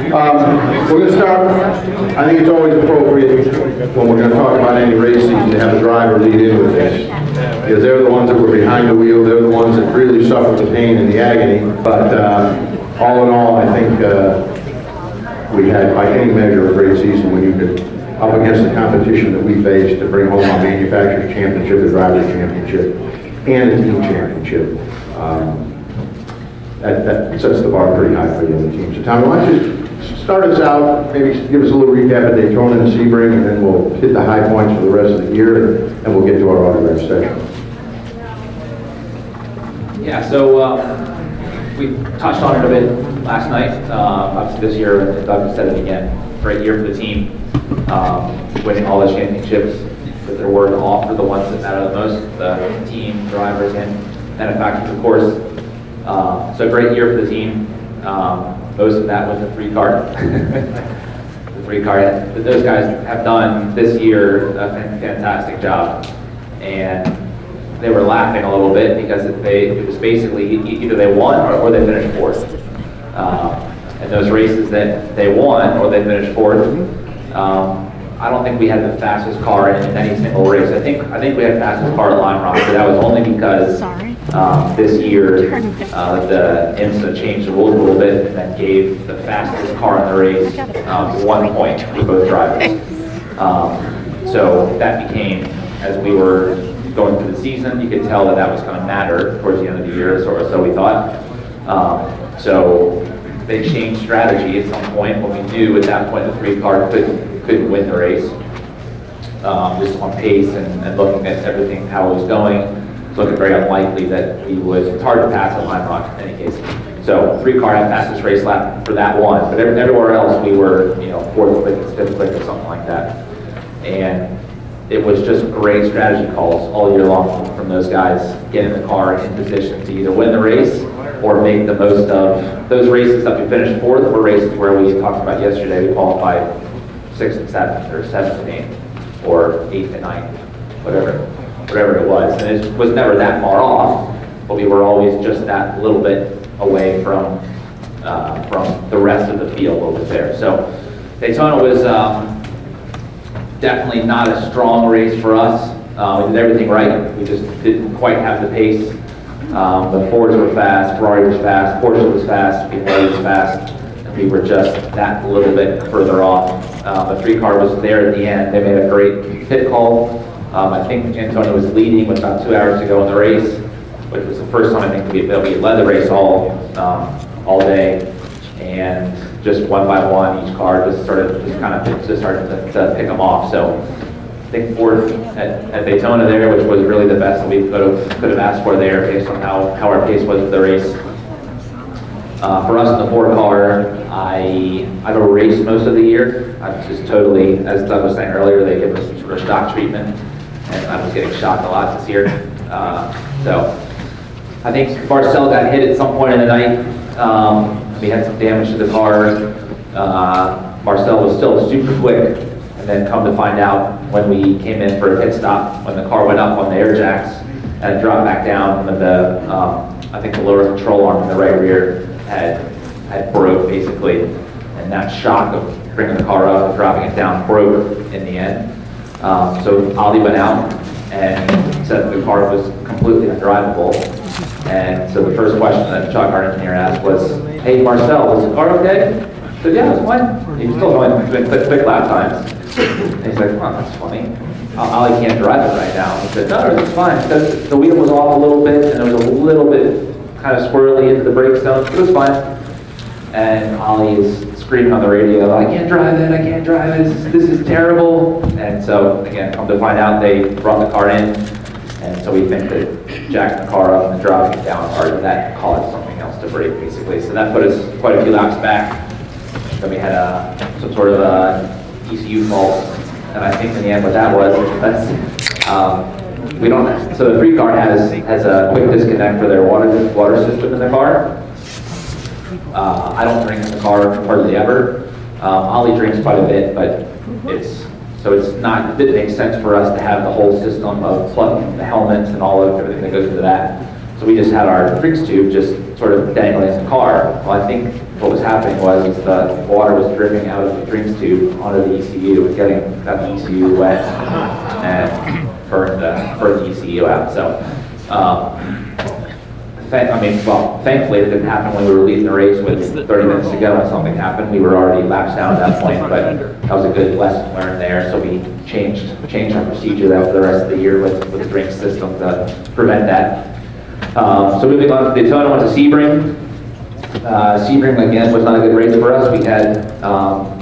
Um, We're going to start, I think it's always appropriate when we're going to talk about any race season to have the driver lead in with this. Because they're the ones that were behind the wheel, they're the ones that really suffered the pain and the agony. But uh, all in all, I think uh, we had by any measure a great season when you could, up against the competition that we faced to bring home our manufacturer's championship, the driver's championship, and the team championship. Um, that, that sets the bar pretty high for the other teams. So Tommy, why don't you start us out, maybe give us a little recap of Daytona and Sebring, and then we'll hit the high points for the rest of the year, and we'll get to our autograph section. Yeah, so um, we touched on it a bit last night. Um, Obviously, this year, and Doug said it again, great year for the team, um, winning all the championships that there were to offer, the ones that matter the most, the team, drivers, and manufacturers, of course. Uh, So great year for the team. Um, Most of that was a free car. The three car, that those guys have done this year a fantastic job. And they were laughing a little bit because it- they, it was basically either they won or, or they finished fourth. Um, and those races that they won or they finished fourth, um, I don't think we had the fastest car in any single race. I think I think we had the fastest car at Lime Rock, but that was only because Sorry. Um, this year uh, the IMSA changed the rules a little bit and then gave the fastest car in the race um, one point for both drivers. Um, so that became, as we were going through the season, you could tell that that was going to matter towards the end of the year, or so we thought. Um, so they changed strategy at some point when we knew at that point the three car couldn't, couldn't win the race. Um, just on pace and, and looking at everything, how it was going, it's looking very unlikely that we would, it's hard to pass at Lime Rock in any case. So three car had fastest race lap for that one, but everywhere else we were, you know, fourth quickest, fifth quickest, something like that. And it was just great strategy calls all year long from those guys, getting the car in position to either win the race or make the most of, those races that we finished fourth were races where we talked about yesterday, we qualified sixth and seventh, or seventh and eighth, or eighth and ninth, whatever, whatever it was. And it was never that far off, but we were always just that little bit away from, uh, from the rest of the field over there. So Daytona was, um, definitely not a strong race for us. Uh, we did everything right. We just didn't quite have the pace. Um, the Fords were fast, Ferrari was fast, Porsche was fast, BMW was fast, and we were just that little bit further off. Uh, the three car was there at the end. They made a great pit call. Um, I think Antonio was leading with about two hours to go in the race, which was the first time I think we, that we led the race all um, all day, and just one by one, each car just started just kind of just started to, to pick them off. So I think fourth at, at Daytona there, which was really the best that we could have could have asked for there based on how, how our pace was for the race. Uh, for us in the four car, I I've raced most of the year. I'm just totally, as Doug was saying earlier, they give us some sort of shock treatment, and I was getting shocked a lot this year. Uh, so I think Marcel got hit at some point in the night. Um, we had some damage to the car. Uh, Marcel was still super quick, and then come to find out when we came in for a pit stop, when the car went up on the air jacks and dropped back down, and the um, I think the lower control arm in the right rear had had broke basically, and that shock of bringing the car up and dropping it down broke in the end. Um, so Ollie went out and said the car was completely undrivable. And so the first question that Chuck, our engineer, asked was, "Hey Marcel, is the car okay?" I said, "Yeah, it's fine." He was still going doing quick, quick lap times. And he's like, "Huh, that's funny. Ollie can't drive it right now." He said, "No, it's fine." Because the wheel was off a little bit, and it was a little bit kind of squirrely into the brake zone. It was fine. And Ollie is screaming on the radio, I can't drive it, I can't drive it, this is, this is terrible. And so, again, come to find out, they brought the car in, and so we think that jacking the car up and dropping it down hard, and that caused something else to break, basically. So that put us quite a few laps back. Then we had a, some sort of a ECU fault, and I think in the end what that was, that's, um, we don't, so the three car has, has a quick disconnect for their water, water system in the car. Uh, I don't drink in the car hardly ever. Um, Ollie drinks quite a bit, but it's, so it's not, it didn't make sense for us to have the whole system of plugging the helmets and all of everything that goes into that. So we just had our drinks tube just sort of dangling in the car. Well, I think what was happening was the water was dripping out of the drinks tube onto the ECU and getting that ECU wet and burned the, burned the ECU out. So, um, I mean, well, thankfully it didn't happen when we were leading the race with 30 minutes to go and something happened. We were already lapsed out at that point, but that was a good lesson learned there. So we changed changed our procedure there for the rest of the year with, with the drink system to prevent that. Um, so moving on to Daytona, went to Sebring. Uh, Sebring again was not a good race for us. We had um,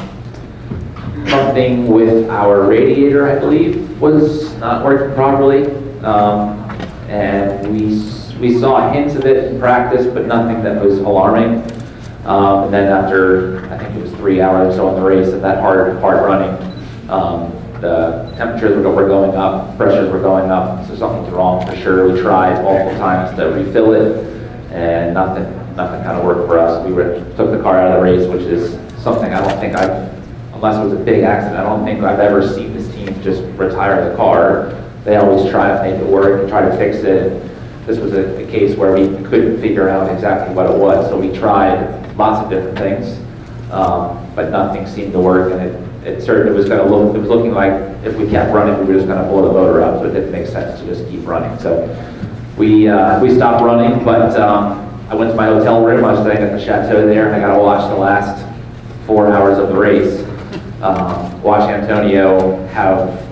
something with our radiator, I believe, was not working properly. Um, and we, we saw hints of it in practice, but nothing that was alarming. Um, and then after, I think it was three hours or so in the race of that hard, hard running, um, the temperatures were, were going up, pressures were going up, so something's wrong for sure. We tried multiple times to refill it, and nothing, nothing kind of worked for us. We were, took the car out of the race, which is something I don't think I've, unless it was a big accident, I don't think I've ever seen this team just retire the car. They always try to make it work and try to fix it. This was a, a case where we couldn't figure out exactly what it was, so we tried lots of different things, um, but nothing seemed to work, and it, it certainly was going to look, it was looking like if we kept running, we were just going to blow the motor up, so it didn't make sense to just keep running. So we, uh, we stopped running, but um, I went to my hotel room, I was staying at the chateau there, and I got to watch the last four hours of the race. Um, watch Antonio have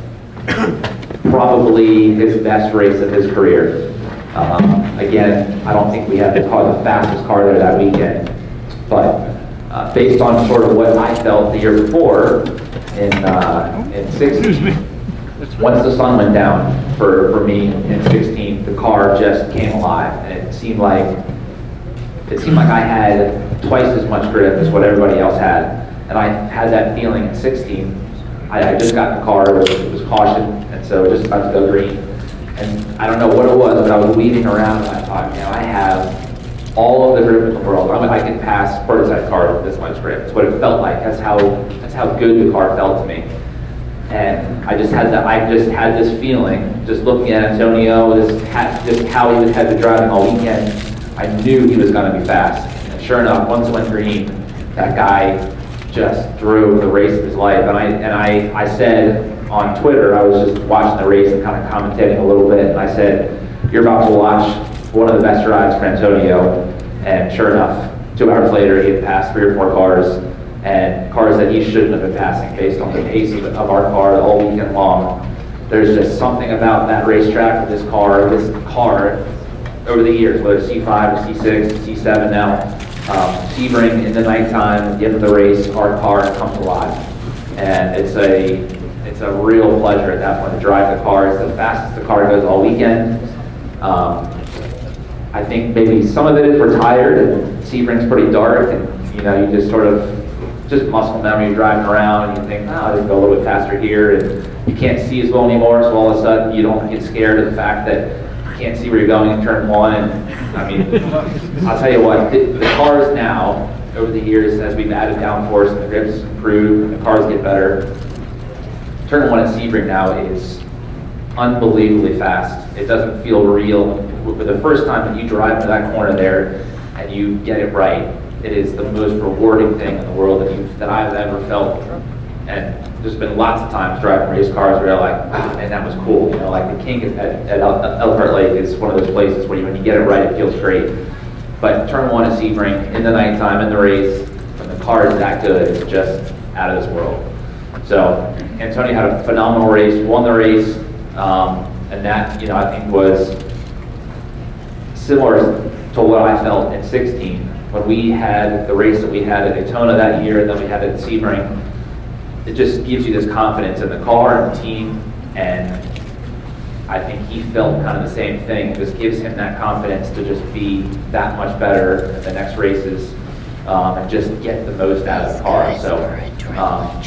probably his best race of his career. Um, again, I don't think we had the car, the fastest car there that weekend, but uh, based on sort of what I felt the year before in uh, in 16, once the sun went down for, for me in 16, the car just came alive, and it seemed like it seemed like I had twice as much grip as what everybody else had, and I had that feeling in 16. I, I just got in the car, it was, it was caution, and so just about to go green. And I don't know what it was, but I was weaving around and I thought, you know, I have all of the grip in the world. I mean, I can pass prototype cars with this much grip. It's what it felt like. That's how that's how good the car felt to me. And I just had that. I just had this feeling, just looking at Antonio, this just how he had been driving all weekend. I knew he was going to be fast. And sure enough, once it went green, that guy just drove the race of his life. And I and I I said on Twitter, I was just watching the race and kind of commentating a little bit, and I said, "You're about to watch one of the best drives for Antonio." And sure enough, two hours later, he had passed three or four cars, and cars that he shouldn't have been passing based on the pace of, of our car all weekend long. There's just something about that racetrack with this car, this car, over the years, whether it's C5, C6, C7 now, um, Sebring in the nighttime, at the end of the race, our car comes alive. And it's a, it's a real pleasure at that point to drive the car. It's the fastest the car goes all weekend. Um, I think maybe some of it is we're tired and Sebring's pretty dark and you know, you just sort of, just muscle memory, driving around and you think, oh, I just go a little bit faster here and you can't see as well anymore, so all of a sudden you don't get scared of the fact that you can't see where you're going in turn one. And I mean, I'll tell you what, the, the cars now, over the years, as we've added downforce and the grips improve and the cars get better, turn one at Sebring now is unbelievably fast. It doesn't feel real. For the first time that you drive to that corner there and you get it right, it is the most rewarding thing in the world that, you that I've ever felt. And there's been lots of times driving race cars where you're like, wow, man, that was cool. You know, like the Kink at, at Elkhart Lake is one of those places where you, when you get it right, it feels great. But turn one at Sebring, in the nighttime, in the race, when the car is that good, it's just out of this world. So Antonio had a phenomenal race, won the race, um, and that, you know, I think was similar to what I felt in 16 when we had the race that we had at Daytona that year, and then we had it at Sebring. It just gives you this confidence in the car and the team, and I think he felt kind of the same thing. It just gives him that confidence to just be that much better in the next races um, and just get the most out of the car. So um,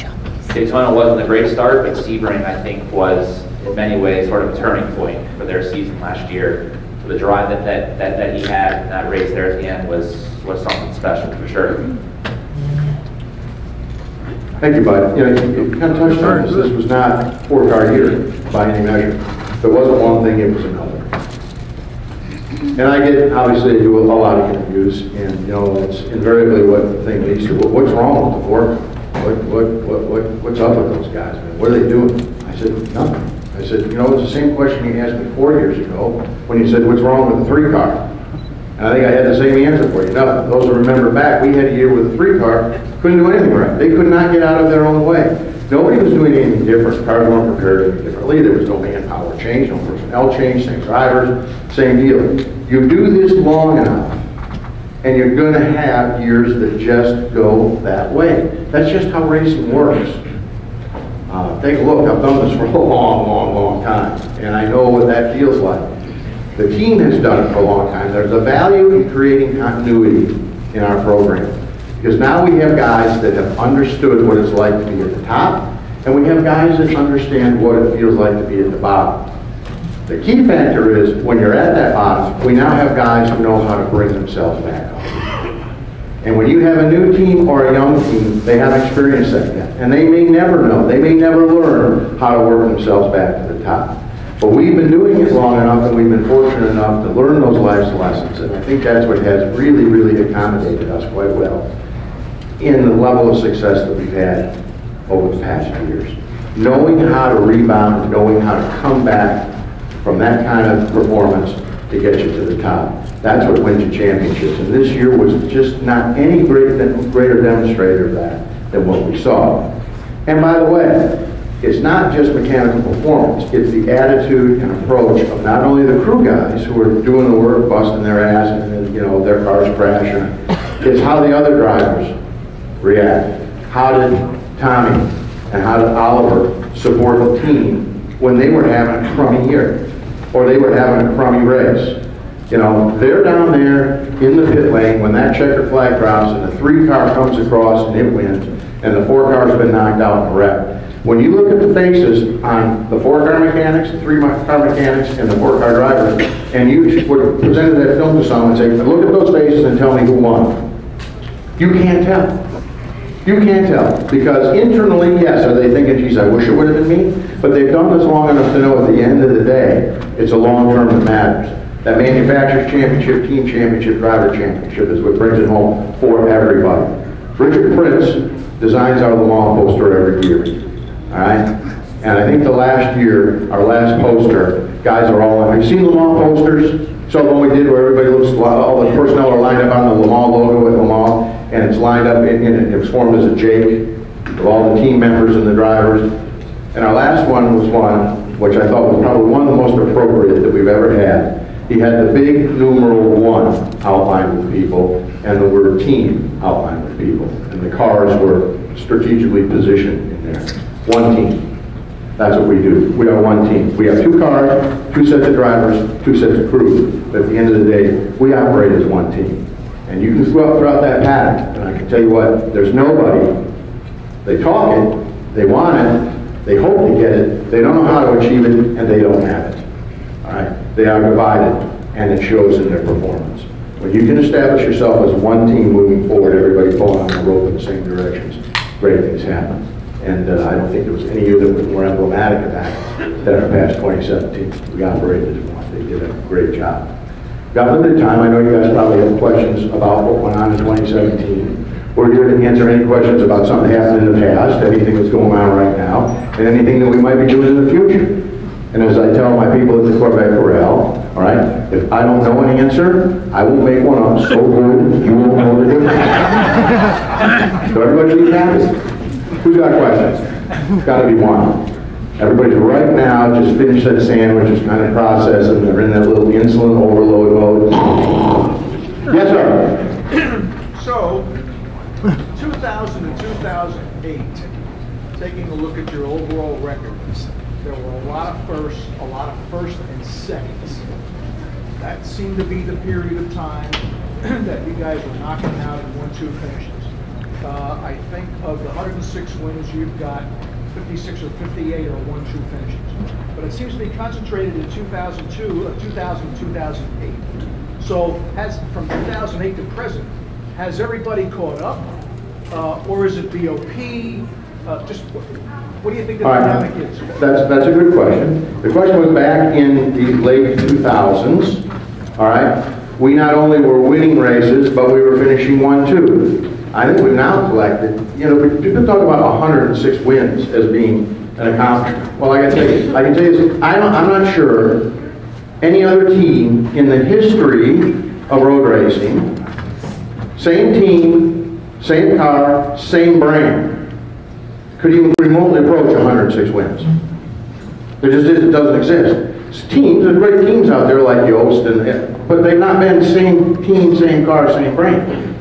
Daytona wasn't a great start, but Sebring I think was in many ways sort of a turning point for their season last year. So the drive that, that, that, that he had in that race there at the end was, was something special for sure. Thank you, Bud. You know, you kind of touched on this. This was not four car year by any measure. If it wasn't one thing, it was another. And I get, obviously, I do a lot of interviews, and, you know, it's invariably what the thing leads to, "What- what's wrong with the four? What, what, what, what, what's up with those guys? What are they doing? I said, nothing. I said, you know, it's the same question you asked me four years ago, when you said, what's wrong with the three car? And I think I had the same answer for you. No, those who remember back, we had a year with a three car, couldn't do anything right. They could not get out of their own way. Nobody was doing anything different. Cars weren't prepared any differently. There was no manpower change, no personnel change, same drivers, same deal. You do this long enough, and you're gonna have years that just go that way. That's just how racing works. Uh, take a look, I've done this for a long, long, long time, and I know what that feels like. The team has done it for a long time. There's a value in creating continuity in our program. Because now we have guys that have understood what it's like to be at the top, and we have guys that understand what it feels like to be at the bottom. The key factor is, when you're at that bottom, we now have guys who know how to bring themselves back up. And when you have a new team or a young team, they haven't experienced that yet. And they may never know, they may never learn how to work themselves back to the top. But we've been doing it long enough and we've been fortunate enough to learn those life's lessons. And I think that's what has really, really accommodated us quite well in the level of success that we've had over the past years. Knowing how to rebound, knowing how to come back from that kind of performance to get you to the top. That's what wins you championships. And this year was just not any great, greater demonstrator of that than what we saw. And by the way, it's not just mechanical performance, it's the attitude and approach of not only the crew guys who are doing the work, busting their ass, and then, you know, their cars crashing, it's how the other drivers react. How did Tommy and how did Oliver support the team when they were having a crummy year? Or they were having a crummy race? You know, they're down there in the pit lane when that checker flag drops and the three car comes across and it wins, and the four car's been knocked out in a wreck. When you look at the faces on the four car mechanics, the three car mechanics, and the four car drivers, and you would have presented that film to someone and say, look at those faces and tell me who won. You can't tell. You can't tell, because internally, yes, are they thinking, geez, I wish it would have been me? But they've done this long enough to know at the end of the day, it's a long term that matters. That manufacturer's championship, team championship, driver championship is what brings it home for everybody. Richard Prince designs our Le Mans poster every year, all right? And I think the last year, our last poster, guys are all, have you seen Le Mans posters? So the one we did where everybody looks, all the personnel are lined up on the Le Mans logo at Le Mans, and it's lined up, in, it was formed as a Jake, with all the team members and the drivers. And our last one was one, which I thought was probably one of the most appropriate that we've ever had. He had the big numeral one outlined with people, and the word team outlined with people. And the cars were strategically positioned in there. One team. That's what we do. We are one team. We have two cars, two sets of drivers, two sets of crew. But at the end of the day, we operate as one team. And you can go throughout that pattern, and I can tell you what, there's nobody, they talk it, they want it, they hope to get it, they don't know how to achieve it, and they don't have it. All right? They are divided, and it shows in their performance. When you can establish yourself as one team moving forward, everybody pulling on the rope in the same directions, great things happen. And uh, I don't think there was any year that was more emblematic of that than our past 2017. We operated as one. They did a great job. Got limited time. I know you guys probably have questions about what went on in 2017. We're here to answer any questions about something that happened in the past, anything that's going on right now, and anything that we might be doing in the future. And as I tell my people at the Corvette Corral, all right, if I don't know an answer, I will make one up so good you won't know the difference. So everybody be happy. Who's got questions? It's Got to be one. Everybody's right now just finished that sandwich, just kind of processing, they're in that little insulin overload mode. Yes, sir. So, 2000 to 2008, taking a look at your overall records, there were a lot of firsts, a lot of first and seconds. That seemed to be the period of time that you guys were knocking out in one-two finishes. Uh, I think of the 106 wins, you've got 56 or 58 are one-two finishes. But it seems to be concentrated in 2002, uh, 2000, 2008. So has, from 2008 to present, has everybody caught up? Uh, Or is it BOP? Uh, Just, what what do you think the right. dynamic is? That's, that's a good question. The question was back in the late 2000s, all right? We not only were winning races, but we were finishing one, two. I think we've now collected, you know, people talk about 106 wins as being an accomplishment. Well, I can tell you, I can tell you, this, I don't, I'm not sure any other team in the history of road racing, same team, same car, same brand, could even remotely approach 106 wins. It just it doesn't exist. It's teams, there's great teams out there like Joest, and, but they've not been same team, same car, same brand.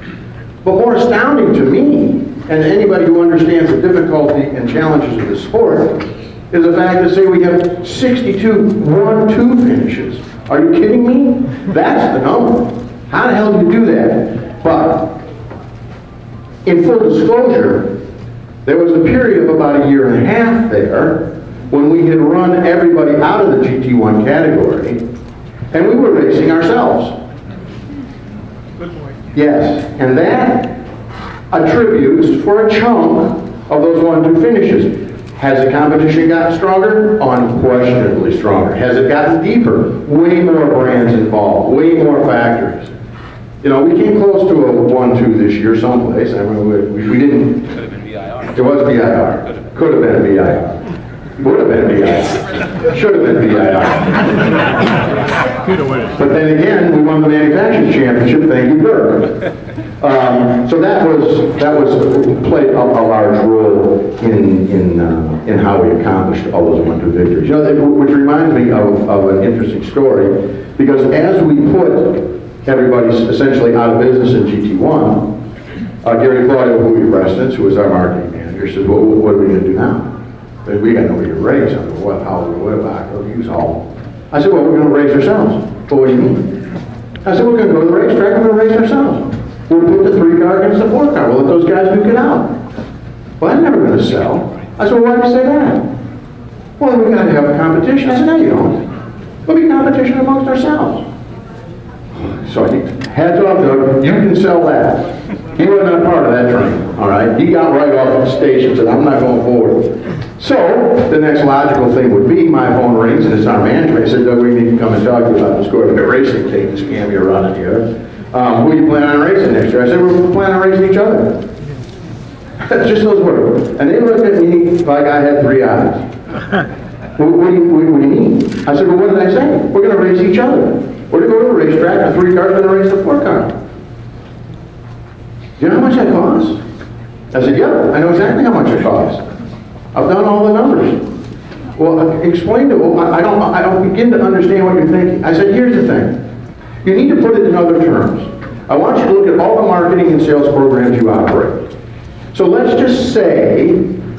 But more astounding to me, and anybody who understands the difficulty and challenges of the sport, is the fact that say we have 62 1-2 finishes. Are you kidding me? That's the number. How the hell do you do that? But, in full disclosure, there was a period of about a year and a half there when we had run everybody out of the GT1 category, and we were racing ourselves. Good point. Yes, and that attributes for a chunk of those one-two finishes. Has the competition gotten stronger? Unquestionably stronger. Has it gotten deeper? Way more brands involved, way more factories. You know, we came close to a one-two this year someplace. I mean, we, we didn't. Could have been VIR. It was VIR. Could have been VIR. Would have been VIR. Should have been VIR. But then again, we won the manufacturing championship, thank you, Burke. Um, so that was, that was, played a, a large role in, in, uh, in how we accomplished all those one-two victories. You know, which reminds me of, of an interesting story, because as we put everybody essentially out of business in GT1, uh, Gary Claudio, who we president, who was our marketing manager, says, well, what are we gonna do now? We got nobody to race. I said, what, how, what oh, use all? I said, well, we're gonna race ourselves. Well, what do you mean? I said, we're gonna go to the racetrack, and we're gonna race ourselves. We'll put the three car against the four car, we'll let those guys duke it out. Well, that's never gonna sell. I said, well, why do you say that? Well, we gotta have a competition. I said, no, you don't. We'll be competition amongst ourselves. So he, heads off, Doug, you can sell that. He wasn't a part of that train, all right? He got right off the station, and said, I'm not going forward. So, the next logical thing would be, my phone rings, and it's our manager. I said, Doug, we need to come and talk to you about this Gordon racing team, this scam you're running here. Um, who you plan on racing next year? I said, we're planning on racing each other. That's just those words. And they looked at me like I had three eyes. What, what do you, what, what do you mean? I said, well, what did I say? We're gonna race each other. We're gonna go to the racetrack, the three cars are gonna race the four car. Do you know how much that costs? I said, yeah, I know exactly how much it costs. I've done all the numbers. Well, explain to, well, I don't, I don't begin to understand what you're thinking. I said, here's the thing. You need to put it in other terms. I want you to look at all the marketing and sales programs you operate. So let's just say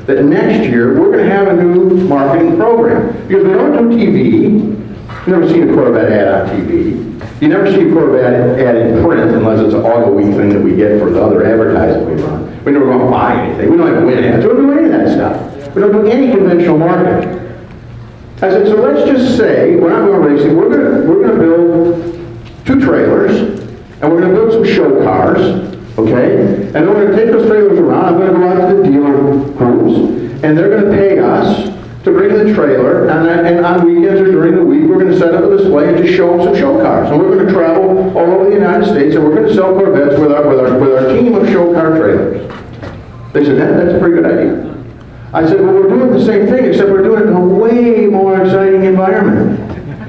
that next year, we're gonna have a new marketing program. Because we don't do TV, never seen a Corvette ad on TV. You never see a Corvette ad in print unless it's an auto week thing that we get for the other advertising we run. We never go out buy anything, we don't have win ads, we don't do any of that stuff. We don't do any conventional marketing. I said, so let's just say, we're not going racing, we're gonna, we're gonna build two trailers, and we're gonna build some show cars, okay? And we're gonna take those trailers around, I'm gonna go out to the dealer groups, and they're gonna pay us to bring the trailer, and, then- and on weekends or during the week, we're gonna set up a display and just show them some show cars. And we're gonna travel all over the United States, and we're gonna sell Corvettes with our, with our, with our team of show car trailers. They said, that, that's a pretty good idea. I said, well, we're doing the same thing, except we're doing it in a way more exciting environment.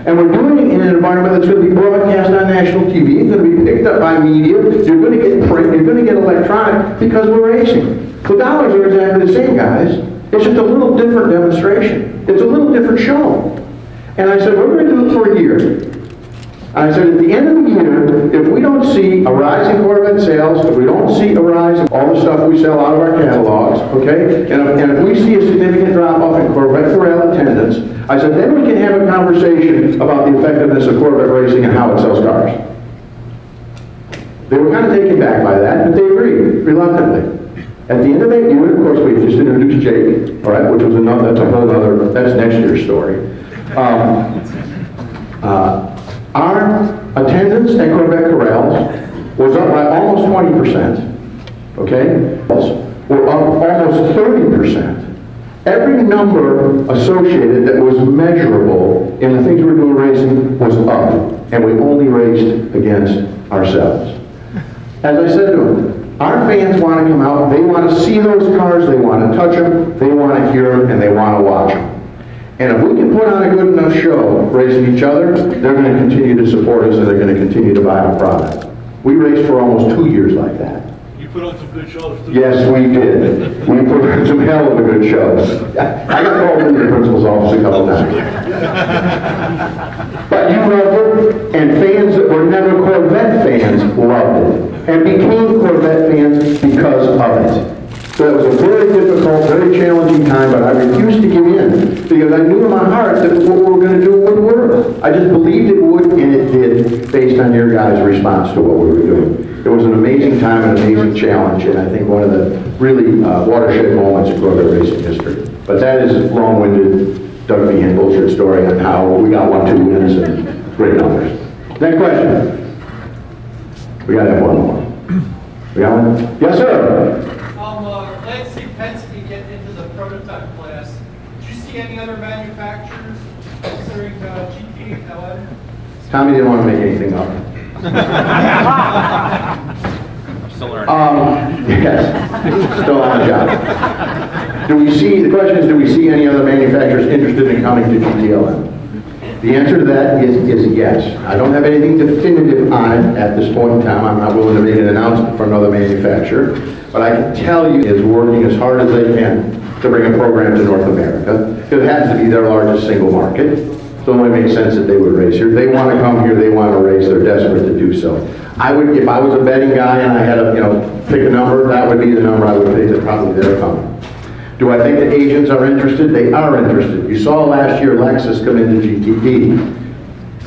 And we're doing it in an environment that's going to be broadcast on national TV, it's going to be picked up by media, you're going to get print, you're going to get electronic, because we're racing. The dollars are exactly the same, guys. It's just a little different demonstration. It's a little different show. And I said, we're going to do it for a year. I said, at the end of the year, if we don't see a rise in Corvette sales, if we don't see a rise in all the stuff we sell out of our catalogs, okay? And if, and if we see a significant drop-off in Corvette Corral attendance, I said, then we can have a conversation about the effectiveness of Corvette racing and how it sells cars. They were kind of taken back by that, but they agreed reluctantly. At the end of that year, of course, we just introduced Jake, all right, which was another, that's a whole other, that's next year's story. Um, uh, our attendance at Corvette Corrals was up by almost 20%, okay? We're up almost 30%. Every number associated that was measurable in the things we were doing racing was up, and we only raced against ourselves. As I said to them, our fans want to come out, they want to see those cars, they want to touch them, they want to hear them, and they want to watch them. And if we can put on a good enough show racing each other, they're going to continue to support us and they're going to continue to buy the product. We raced for almost two years like that. You put on some good shows too. Yes, we did. We put on some hell of a good shows. I got called into the principal's office a couple times. But you loved it, and fans that were never Corvette fans loved it, and became Corvette fans because of it. So it was a very difficult, very challenging time, but I refused to give in, because I knew in my heart that what we were gonna do would work. I just believed it would, and it did, based on your guys' response to what we were doing. It was an amazing time, an amazing challenge, and I think one of the really uh, watershed moments in Corvette racing history. But that is a long-winded Doug Fehan bullshit story on how we got one, two wins and great numbers. Next question. We gotta have one more. We got one? Yes, sir. Um, uh, glad to see Penske get into the prototype class. Did you see any other manufacturers considering uh, LM? Tommy didn't want to make anything up. Still learning. Um, yes, still on the job. Do we see, the question is, do we see any other manufacturers interested in coming to GTLM? The answer to that is, is yes. I don't have anything definitive on it at this point in time. I'm not willing to make an announcement for another manufacturer. But I can tell you is working as hard as they can to bring a program to North America. It happens to be their largest single market. It only makes sense that they would race here. They want to come here, they want to race, they're desperate to do so. I would, if I was a betting guy and I had to, you know, pick a number, that would be the number I would pick, that probably they're coming. Do I think the agents are interested? They are interested. You saw last year Lexus come into GTD.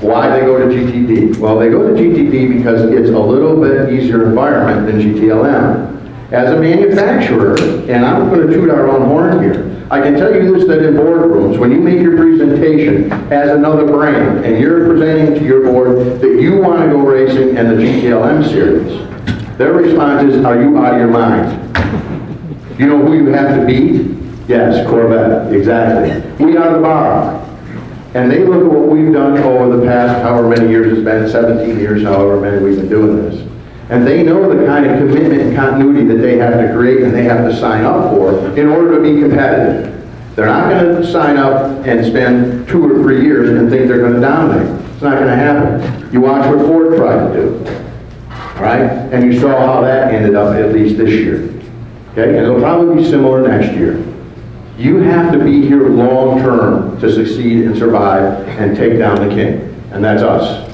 Why they go to GTD? Well, they go to GTD because it's a little bit easier environment than GTLM. As a manufacturer, and I'm going to toot our own horn here, I can tell you this, that in boardrooms, when you make your presentation as another brand, and you're presenting to your board that you want to go racing in the GTLM series, their response is, are you out of your mind? You know who you have to beat? Yes, Corvette, exactly. We are the bar. And they look at what we've done over the past, however many years it's been, 17 years, however many we've been doing this. And they know the kind of commitment and continuity that they have to create and they have to sign up for in order to be competitive. They're not going to sign up and spend two or three years and think they're going to dominate. It's not going to happen. You watch what Ford tried to do. right? And you saw how that ended up, at least this year. Okay, and it'll probably be similar next year. You have to be here long-term to succeed and survive and take down the king, and that's us.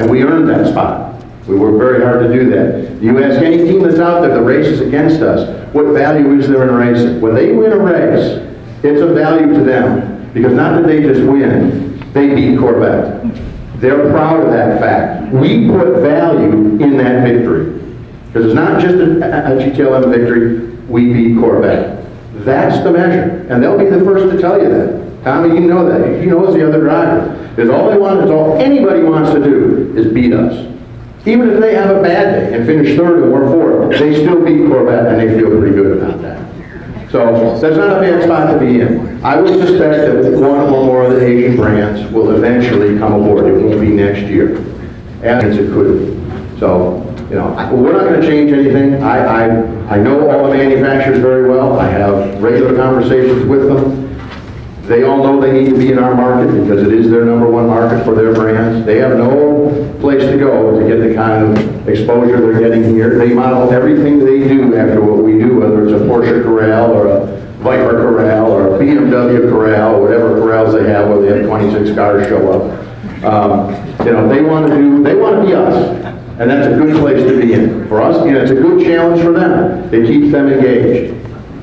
And we earned that spot. We work very hard to do that. You ask any team that's out there that races against us, what value is there in racing? When they win a race, it's a value to them, because not that they just win, they beat Corvette. They're proud of that fact. We put value in that victory. Because it's not just a, a GTLM victory, we beat Corvette. That's the measure, and they'll be the first to tell you that. Tommy, you know that, you know as the other driver. Because all they want, is all anybody wants to do is beat us. Even if they have a bad day and finish third we're fourth, they still beat Corvette and they feel pretty good about that. So that's not a bad spot to be in. I would suspect that one or more of the Asian brands will eventually come aboard. It won't be next year. As it could. So, you know, I- we're not going to change anything. I, I, I know all the manufacturers very well. I have regular conversations with them. They all know they need to be in our market because it is their number one market for their brands. They have no place to go to get the kind of exposure they're getting here. They model everything they do after what we do, whether it's a Porsche Corral or a Viper Corral or a BMW Corral, or whatever corrals they have where they have 26 cars show up. Um, You know, they want to do, they want to be us. And that's a good place to be in. For us, and it's a good challenge for them. It keeps them engaged.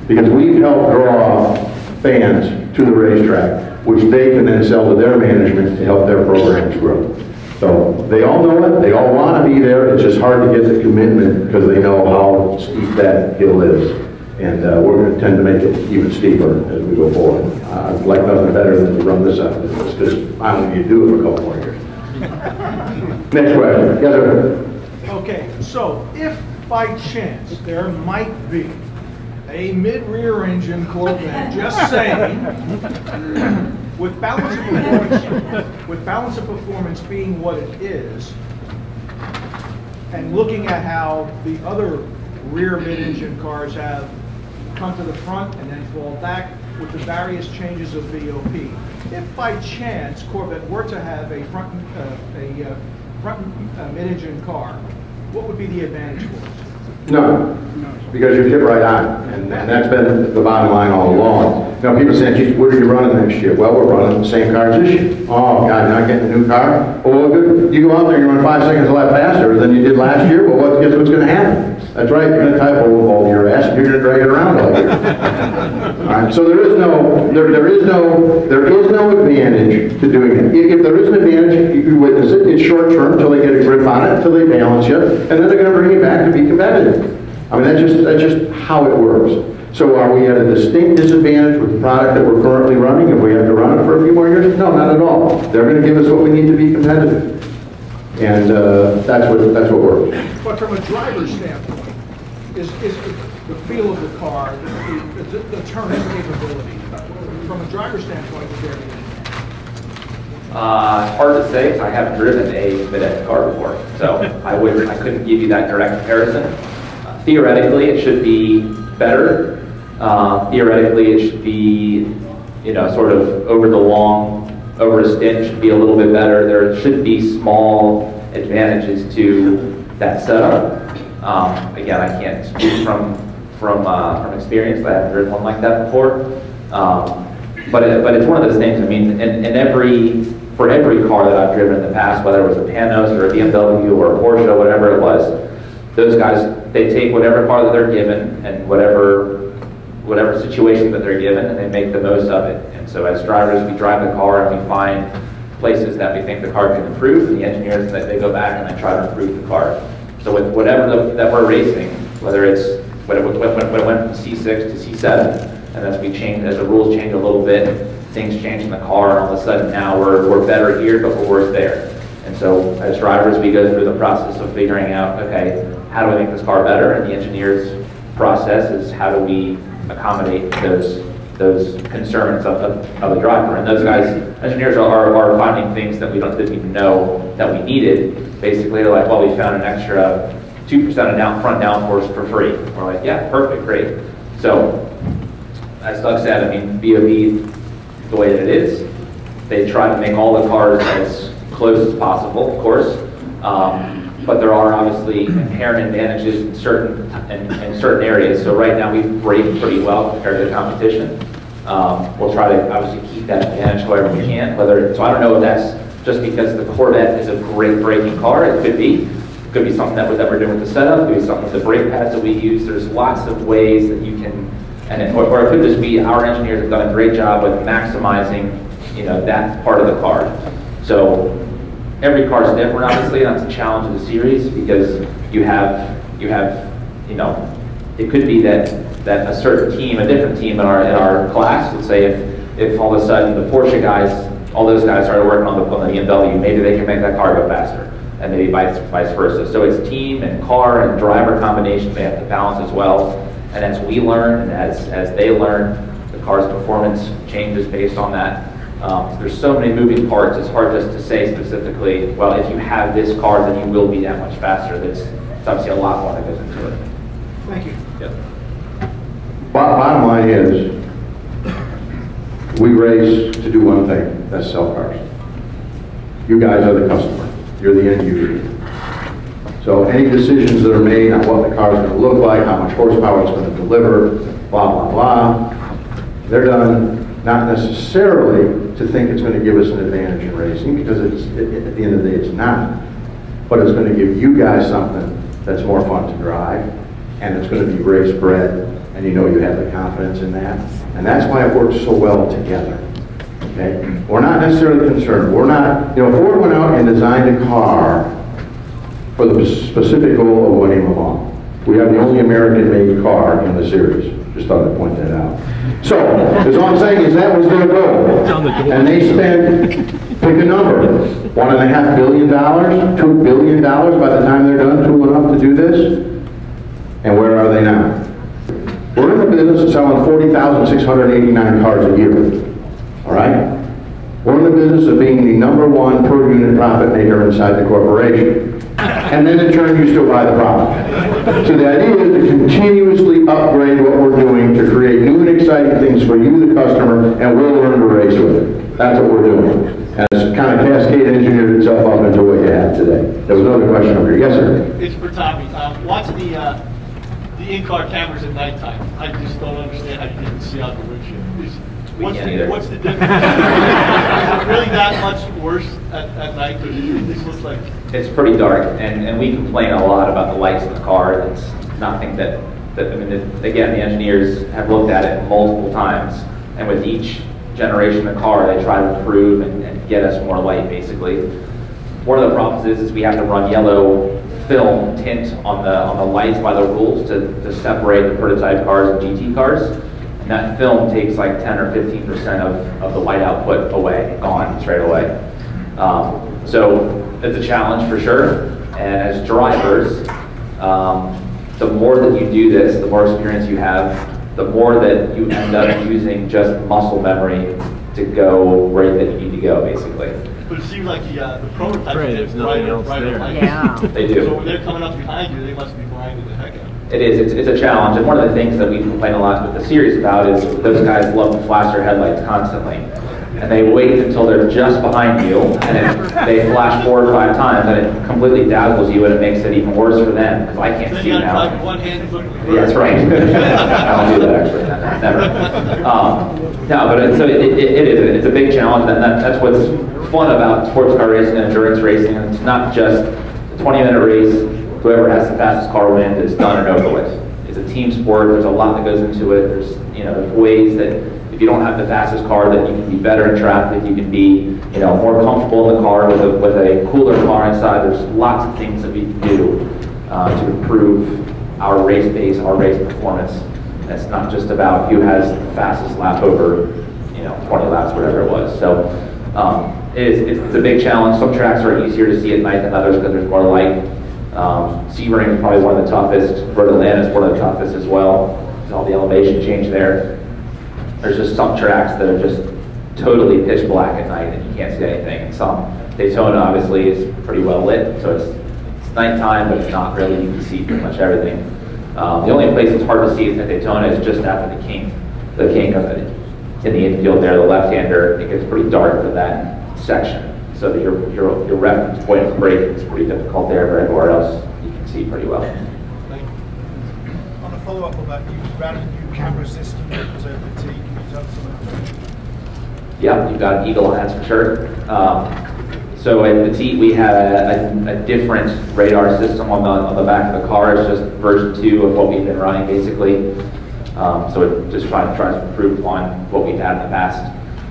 Because we've helped draw fans to the racetrack, which they can then sell to their management to help their programs grow. So they all know it, they all want to be there, it's just hard to get the commitment because they know how steep that hill is. And uh, we're going to tend to make it even steeper as we go forward. Uh, I'd like nothing better than to run this up, it's just, I don't need to do it for a couple more years. Next question, yes, sir? Okay, so if by chance there might be a mid-rear engine Corvette, just saying. With balance of performance, with balance of performance being what it is, and looking at how the other rear mid-engine cars have come to the front and then fall back with the various changes of BOP. If by chance Corvette were to have a front, uh, a uh, front uh, mid-engine car, what would be the advantage for us? No, because you hit right on, and and that's been the bottom line all along. Now, people saying, geez, what are you running next year? Well, we're running the same cars this year. Oh, God, not getting a new car? Oh, Well, good, you go out there, you run five seconds a lap faster than you did last year, well, what, guess what's gonna happen? That's right, you're gonna type over your ass, and you're gonna drag it around all year. All right, so there is no, there, there is no, there is no advantage to doing it. If, there is an advantage, you witness it, it's short term until they get a grip on it, until they balance you, and then they're gonna bring you back to be competitive. I mean, that's just, that's just how it works. So are we at a distinct disadvantage with the product that we're currently running if we have to run it for a few more years? No, not at all. They're gonna give us what we need to be competitive. And, uh, that's what, that's what works. But from a driver's standpoint, is, is the feel of the car, the, the, the turning capability, from a driver's standpoint, is there Uh, hard to say, I haven't driven a mid-engine car before, so I would, I couldn't give you that direct comparison. Uh, Theoretically, it should be better. Uh, Theoretically, it should be, you know, sort of over the long, over a stint, should be a little bit better. There should be small advantages to that setup. Um, Again, I can't speak from, from, uh, from experience, I haven't driven one like that before. Um, but it, but it's one of those things, I mean, in, in every, for every car that I've driven in the past, whether it was a Panoz or a BMW or a Porsche, or whatever it was, those guys, they take whatever car that they're given and whatever, whatever situation that they're given and they make the most of it. And so as drivers, we drive the car and we find places that we think the car can improve and the engineers, that they go back and they try to improve the car. So with whatever the- that we're racing, whether it's, when it, when it when it went from C6 to C7, and as we change, as the rules change a little bit, things change in the car, and all of a sudden now we're, we're better here, but we're there. And so as drivers, we go through the process of figuring out, okay, how do we make this car better? And the engineer's process is how do we accommodate those, those concerns of, of, of the driver? And those guys, engineers are, are finding things that we don't, didn't even know that we needed. Basically, they're like, well, we found an extra 2% of down, front downforce for free. We're like, yeah, perfect, great. So as Doug said, I mean, BOP, the way that it is, they try to make all the cars as close as possible, of course. Um, but there are obviously inherent advantages in certain, in, in certain areas. So right now, we brake pretty well compared to the competition. Um, we'll try to obviously keep that advantage however we can, whether, so I don't know if that's just because the Corvette is a great braking car, it could be. It Could be something that that we're doing with the setup, It could be something with the brake pads that we use. There's lots of ways that you can and it, or, or it could just be our engineers have done a great job with maximizing, you know, that part of the car. So every car is different, obviously, and that's a challenge of the series because you have, you have, you know, it could be that, that a certain team, a different team in our, in our class, let's say if, if all of a sudden the Porsche guys, all those guys started working on the, on the BMW, maybe they can make that car go faster, and maybe vice, vice versa. So it's team and car and driver combination they have to balance as well. And as we learn and as, as they learn, the car's performance changes based on that. Um, there's so many moving parts, it's hard just to say specifically, well, if you have this car, then you will be that much faster. There's it's obviously a lot more that goes into it. Thank you. Yep. Bottom line is, we race to do one thing, that's sell cars. You guys are the customer, you're the end user. So any decisions that are made on what the car is going to look like, how much horsepower it's going to deliver, blah, blah, blah, they're done not necessarily to think it's going to give us an advantage in racing, because it's, at at the end of the day, it's not. But it's going to give you guys something that's more fun to drive, and it's going to be race bred, and you know you have the confidence in that. And that's why it works so well together. Okay? We're not necessarily concerned, we're not, you know, Ford went out and designed a car for the specific goal of winning Le Mans. We have the only American-made car in the series. Just thought I'd point that out. So, as all I'm saying is that was their goal. And they spent, pick a number, one and a half billion dollars, two billion dollars by the time they're done tooling up to do this? And where are they now? We're in the business of selling 40,689 cars a year, all right? We're in the business of being the number one per unit profit maker inside the corporation. And then in turn, you still buy the product. So the idea is to continuously upgrade what we're doing to create new and exciting things for you, the customer, and we'll learn to race with it. That's what we're doing. And it's kind of cascade engineered itself up into what you have today. There was another question over here. Yes, sir? It's for Tommy. Um, watching the, uh, the in-car cameras at nighttime, I just don't understand how you can see out the windshield. Is- what's can't the- either. What's the difference? Is it really that much worse at, at night? Or this looks like, It's pretty dark, and, and we complain a lot about the lights in the car. It's nothing that, that, I mean, it- again, the engineers have looked at it multiple times, and with each generation of car, they try to improve and, and get us more light, basically. One of the problems is, is we have to run yellow film tint on the, on the lights by the rules to, to separate the prototype cars and GT cars. And that film takes like 10 or 15 percent of, of the light output away, gone straight away. Um, so it's a challenge for sure. And as drivers, um, the more that you do this, the more experience you have, the more that you end up using just muscle memory to go right that you need to go, basically. but it seems like the, uh, the prototype Right, gets there's nothing brighter, else brighter there. lights. Yeah. They do. So when they're coming up behind you, they must be blinding the heck out. It is, it's, it's a challenge, and one of the things that we complain a lot with the series about is those guys love to flash their headlights constantly. And they wait until they're just behind you, and it, they flash four or five times, and it completely dazzles you, and it makes it even worse for them, because I can't see you gotta drive with now. one hand and. Yeah, that's right. I don't do that actually, never. Um, No, but it, so it, it it is, it's a big challenge, and that, that's what's fun about sports car racing and endurance racing. It's not just a 20-minute race, whoever has the fastest car wins, it's done and over with. It's a team sport, there's a lot that goes into it, there's, you know, there's ways that you don't have the fastest car, that you can be better in traffic, you can be, you know, more comfortable in the car with a, with a cooler car inside. There's lots of things that we can do uh, to improve our race pace, our race performance. It's not just about who has the fastest lap over, you know, 20 laps, whatever it was. So um, it is, it's a big challenge. Some tracks are easier to see at night than others because there's more light. Um, Sebring is probably one of the toughest. Road Atlanta is one of the toughest as well. There's all the elevation change there. There's just some tracks that are just totally pitch black at night and you can't see anything. And some, Daytona obviously is pretty well lit, so it's, it's nighttime, but it's not really, you can see pretty much everything. Um, the only place it's hard to see is at Daytona is just after the Kink. The Kink of it, in the infield there, the left-hander, it gets pretty dark for that section. So that your, your, your reference point of braking is pretty difficult there, but everywhere else, you can see pretty well. On a follow-up on that, you ran a new camera system that was over. Yeah, you've got eagle, that's for sure. Um, So at T, we had a, a different radar system on the, on the back of the car. It's just version two of what we've been running, basically. Um, So it just trying, trying to improve on what we've had in the past.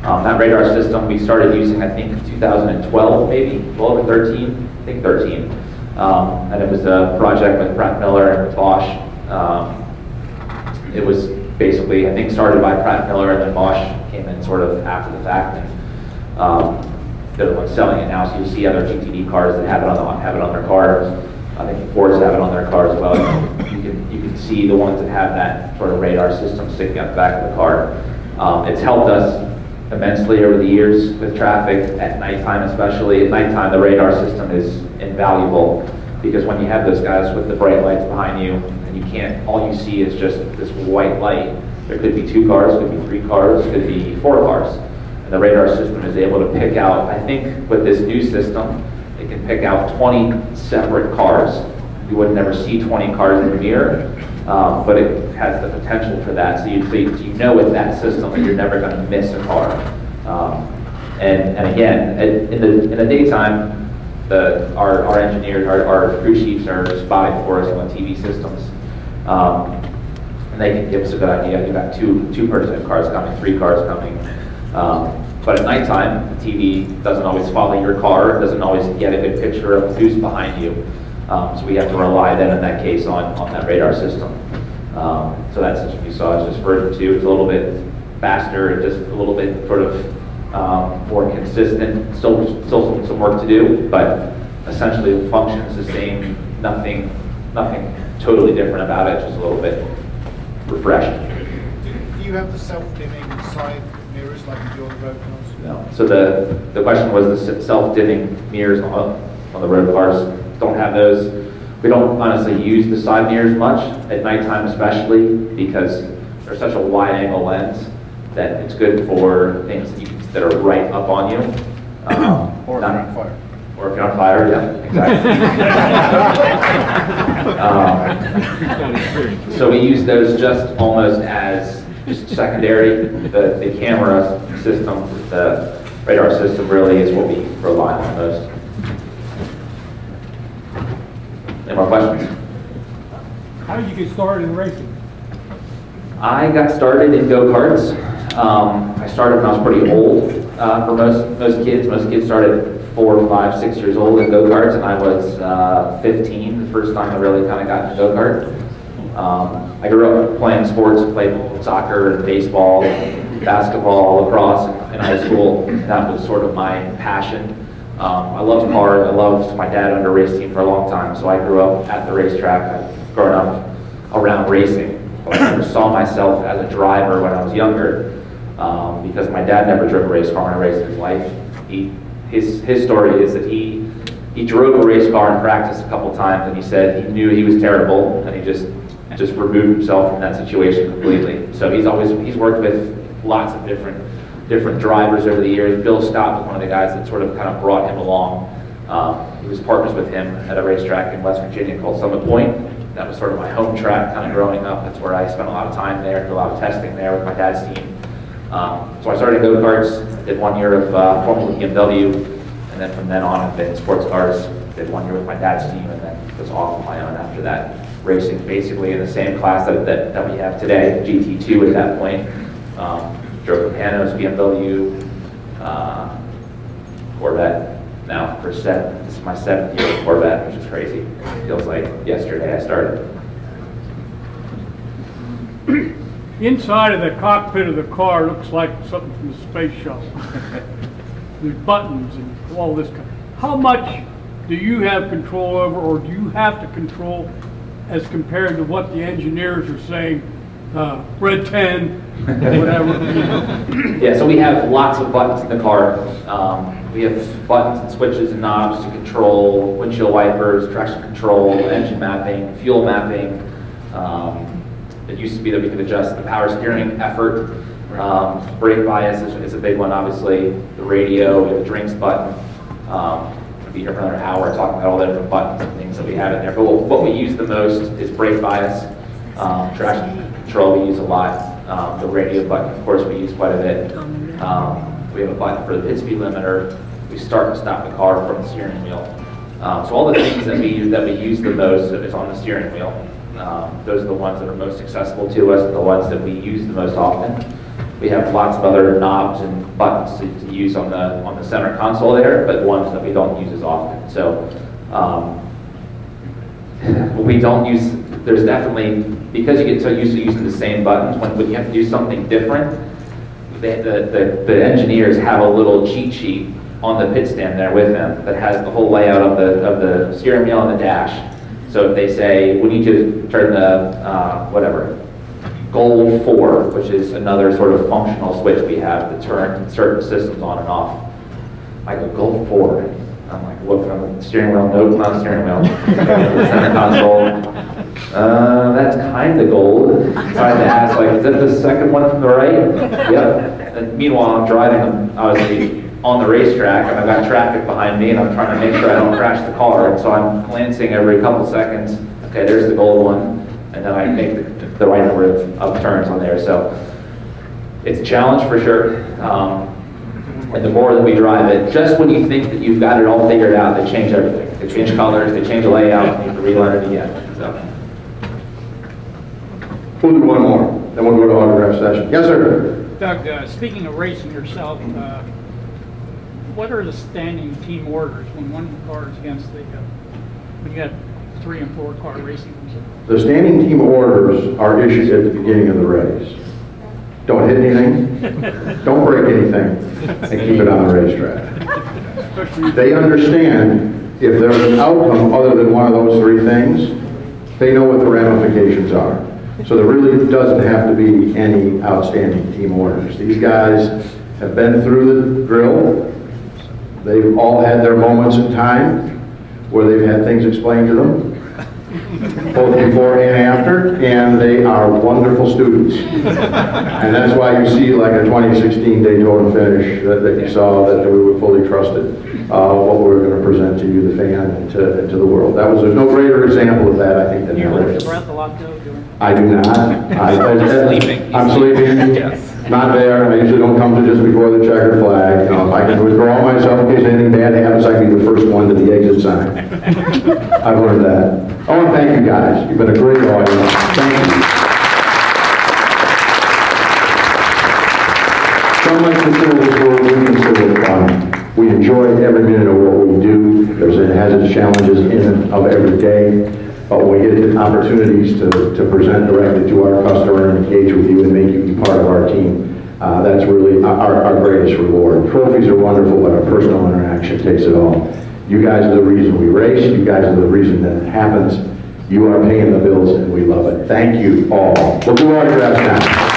Um, That radar system, we started using, I think, 2012, maybe, 12 or 13, I think 13. Um, And it was a project with Pratt Miller and Bosch. Um, it was basically, I think, started by Pratt Miller, and then Bosch came in sort of after the fact. And um, they're the ones selling it now, so you see other GTD cars that have it on the, have it on their cars. I think Fords have it on their car as well. You can you can see the ones that have that sort of radar system sticking up the back of the car. Um, it's helped us immensely over the years with traffic at nighttime, especially at nighttime. The radar system is invaluable because when you have those guys with the bright lights behind you and you can't, all you see is just this white light. There could be two cars, could be three cars, could be four cars. And the radar system is able to pick out, I think with this new system, it can pick out 20 separate cars. You would never see 20 cars in the mirror, um, but it has the potential for that. So you, you know with that system that you're never going to miss a car. Um, and, and again, in the, in the daytime, the, our, our engineers, our, our crew chiefs are spotting for us on TV systems. Um, and they can give us a good idea. You've got two, two prototype cars coming, three cars coming. Um, but at nighttime, the TV doesn't always follow your car, it doesn't always get a good picture of who's behind you. Um, so we have to rely then in that case on, on that radar system. Um, so that's, as you saw, it's just version two. It's a little bit faster, just a little bit sort of um, more consistent. Still, still some, work to do, but essentially function's the same. Nothing, nothing totally different about it, just a little bit refreshed. Do do you have the self-dimming side mirrors like you do on the road cars? No. So the, the question was the self-dimming mirrors on, on the road cars, don't have those. We don't honestly use the side mirrors much, at nighttime especially, because they're such a wide angle lens that it's good for things that you- that are right up on you. Um, Or if not- you're on fire. Or on fire, yeah, exactly. Um, So we use those just almost as just secondary. The, the camera system, the radar system really is what we rely on most. Any more questions? How did you get started in racing? I got started in go-karts. Um, I started when I was pretty old, uh, for most, most kids. Most kids started four, five, six years old in go-karts, and I was, uh, fifteen, the first time I really kind of got into go-kart. Um, I grew up playing sports, played soccer, and baseball, and basketball, lacrosse in high school. That was sort of my passion. Um, I loved cars. I loved my dad a race team for a long time, so I grew up at the racetrack. I've grown up around racing. But I never saw myself as a driver when I was younger um, because my dad never drove a race car in a race in his life. He, his, his story is that he, he drove a race car in practice a couple times and he said he knew he was terrible and he just, just removed himself from that situation completely. So he's always, he's worked with lots of different, different drivers over the years. Bill Scott was one of the guys that sort of kind of brought him along. Um, he was partners with him at a racetrack in West Virginia called Summit Point. That was sort of my home track kind of growing up. That's where I spent a lot of time there, did a lot of testing there with my dad's team. Um, so I started go-karts, did one year of uh, BMW, and then from then on I've been sports cars. Did one year with my dad's team, and then was off on my own after that. Racing basically in the same class that, that, that we have today, GT2 at that point. Um, drove Panoz, BMW, uh, Corvette now for seven, this is my seventh year with Corvette, which is crazy. Feels like yesterday I started. Inside of the cockpit of the car looks like something from the space shuttle. There's buttons and all this. kind- How much do you have control over, or do you have to control as compared to what the engineers are saying, uh, red 10, whatever. Yeah, so we have lots of buttons in the car. Um, we have buttons and switches and knobs to control windshield wipers, traction control, engine mapping, fuel mapping. Um, it used to be that we could adjust the power steering effort. Um, brake bias is, is a big one, obviously. The radio, we have the drinks button. Um, We'll be here for another hour talking about all the different buttons and things that we have in there. But what what we use the most is brake bias, um, traction control we use a lot. Um, the radio button, of course, we use quite a bit. Um, we have a button for the pit speed limiter. We start and stop the car from the steering wheel. Um, so all the things that we use that we use the most is on the steering wheel. Um, those are the ones that are most accessible to us, the ones that we use the most often. We have lots of other knobs and buttons to, to use on the on the center console there, but ones that we don't use as often. So um, we don't use, there's definitely, because you get so used to using the same buttons, when, when you have to do something different, the, the, the, the engineers have a little cheat sheet on the pit stand there with them that has the whole layout of the, of the steering wheel and the dash. So if they say, we need to turn the, uh, whatever, goal four, which is another sort of functional switch we have to turn certain systems on and off. I go, goal four. I'm like, on the steering wheel, nope, not steering wheel. Center console. Uh, that's kind of gold. So I had to ask, like, is that the second one from the right? Yep. And meanwhile, I'm driving, obviously, on the racetrack, and I've got traffic behind me, and I'm trying to make sure I don't crash the car. And so I'm glancing every couple seconds. Okay, there's the gold one, and then I make the, the right number of, of turns on there. So it's a challenge for sure. Um, and the more that we drive it, just when you think that you've got it all figured out, they change everything. They change colors, they change the layout, you have to relearn it again. So. We'll do one more, then we'll go to autograph session. Yes, sir? Doug, uh, speaking of racing yourself, uh, what are the standing team orders when one car is against the, uh, when you got three and four car racing? The standing team orders are issued at the beginning of the race. Don't hit anything, don't break anything, and keep it on the racetrack. They understand if there's an outcome other than one of those three things, they know what the ramifications are. So there really doesn't have to be any outstanding team orders. These guys have been through the drill. They've all had their moments in time where they've had things explained to them, both before and after, and they are wonderful students. And that's why you see like a 2016 Daytona finish that that you saw, that we were fully trusted, uh, what we were going to present to you, the fan, and to, and to the world. That was, there's no greater example of that, I think, than You that. hold your breath a lot, though, during... I do not. I- I- Sleeping. I'm sleeping. Yes. Not there. I usually don't come to just before the checkered flag. You know, if I can withdraw myself in case anything bad happens, I can be the first one to the exit sign. I've learned that. Oh, I want to thank you guys. You've been a great audience. Thank you. Some might consider this work, we consider it fun. We enjoy every minute of what we do. There's, it has its challenges in and of every day. But we get opportunities to, to present directly to our customer and engage with you and make you be part of our team, uh, that's really our, our greatest reward. Trophies are wonderful, but our personal interaction takes it all. You guys are the reason we race. You guys are the reason that it happens. You are paying the bills and we love it. Thank you all. We'll do autographs now.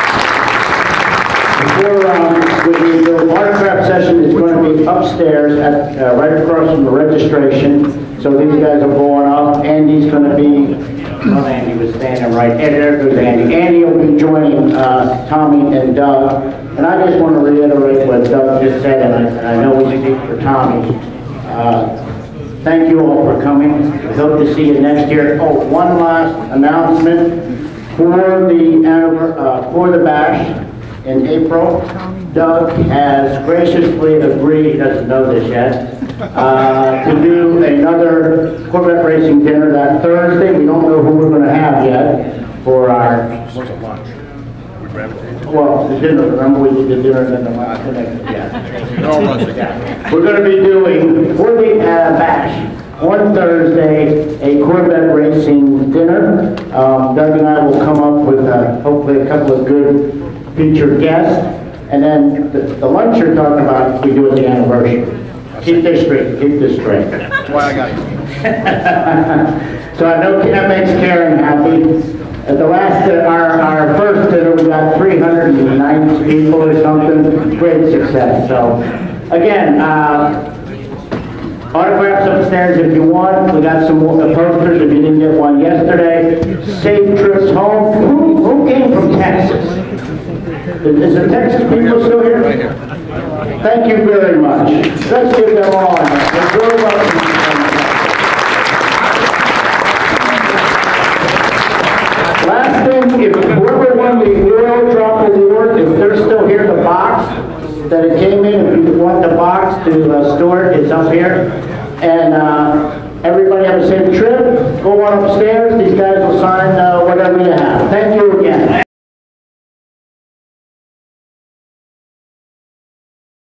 Before, um, the, the autograph session is going to be upstairs at, uh, right across from the registration. So these guys are going up. Andy's going to be, well, Andy was standing right, and there goes Andy. Andy will be joining, uh, Tommy and Doug. And I just want to reiterate what Doug just said, and I, and I know we speak for Tommy. Uh, Thank you all for coming. We hope to see you next year. Oh, one last announcement for the, uh, for the bash in April. Doug has graciously agreed, he doesn't know this yet, uh, to do another Corvette Racing dinner that Thursday. We don't know who we're gonna have yet for our, lunch. well, the dinner, remember we did the dinner and then the lunch, yeah. We're gonna be doing, for the uh, bash, on Thursday, a Corvette Racing dinner. Um, Doug and I will come up with, uh, hopefully, a couple of good featured guests. And then the the lunch you're talking about, we do at the anniversary. Keep this straight, keep this straight. That's why I got you. So I know that makes Karen happy. At the last, uh, our, our first dinner, we got 390 people or something, great success. So, again, uh, autographs upstairs if you want. We got some more posters if you didn't get one yesterday. Safe trips home. Who, who came from Texas? Is is the Texas people still here? Right here. Thank you very much. Let's give them hand. They're very welcome. Last thing, if whoever won the Oil Drop Award, if they're still here, the box that it came in, if you want the box to uh, store it, it's up here. And uh, everybody have a safe trip, go on upstairs, these guys will sign uh, whatever you have. Thank